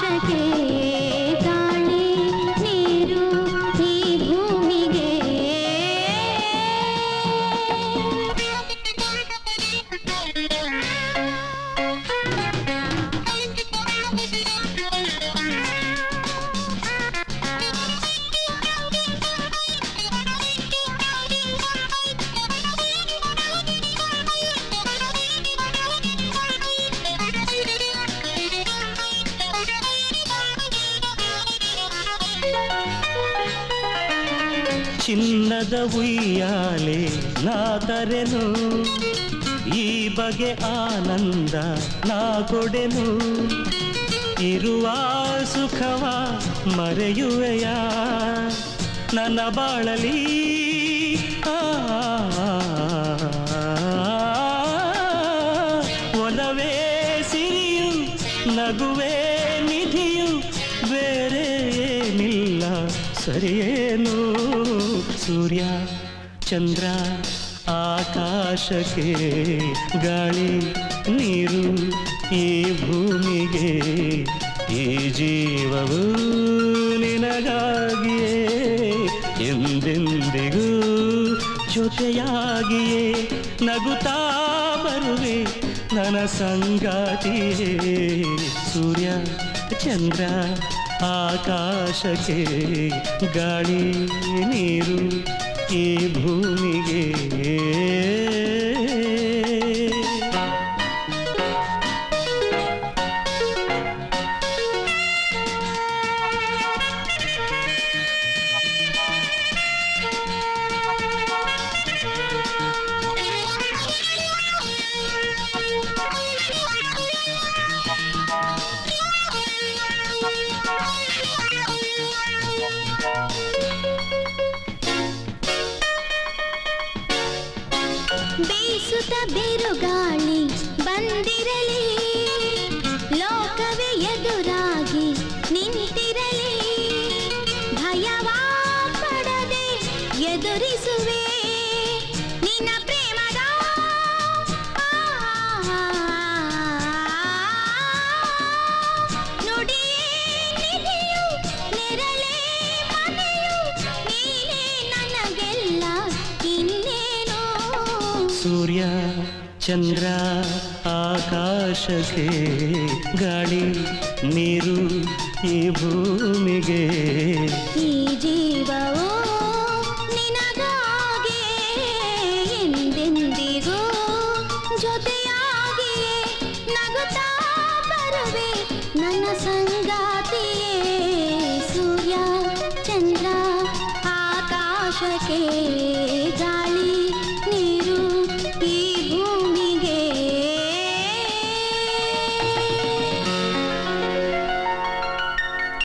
सके ಚಿನ್ನದ ಉಯ್ಯಾಲೆ ನಾ ತರೆನು ಈ ಬಗೆ ಆನಂದ ನಾ ಕೊಡೆನು ಇರುವ ಸುಖವ ಮರೆಯುವೆಯ ನನ್ನ ಬಾಳಲಿ ಒಲವೇ ಸಿರಿಯು ನಗುವೆ ನಿಧಿಯು ಬೇರೆ ಏನಿಲ್ಲ ಸರಿಯೇನು ಸೂರ್ಯ, ಚಂದ್ರ, ಆಕಾಶಕ್ಕೆ ಗಾಳಿ, ನೀರು ಈ ಭೂಮಿಗೆ. ಈ ಜೀವವು ನಿನಗಾಗಿಯೇ, ಎಂದೆಂದಿಗೂ ಜೊತೆಯಾಗಿಯೇ ನಗುತ್ತಾ ಬರುವೆ ನನ್ನ ಸಂಗಾತಿಯೇ ಸೂರ್ಯ, ಚಂದ್ರ ಆಕಾಶಕ್ಕೆ ಗಾಳಿ ನೀರು ಈ ಭೂಮಿಗೆ. ಬೀಸುತ್ತ ಬಿರುಗಾಳಿ ಬಂದಿರಲಿ ಲೋಕವೇ ಎದುರಾಗಿ ನಿಂತಿರಲಿ. ಭಯವಾ ಪಡದೆ ಎದುರಿಸುವೆ. ಸೂರ್ಯ ಚಂದ್ರ ಆಕಾಶಕ್ಕೆ ಗಾಳಿ ನೀರು ಈ ಭೂಮಿಗೆ ಈ ಜೀವವು ನಿನಗಾಗಿ ಎಂದೆಂದಿಗೂ ಜೊತೆಯಾಗಿಯೇ ನಗುತ್ತಾ ಬರುವೆ ನನ್ನ ಸಂಗಾತಿಯೇ ಸೂರ್ಯ ಚಂದ್ರ ಆಕಾಶಕ್ಕೆ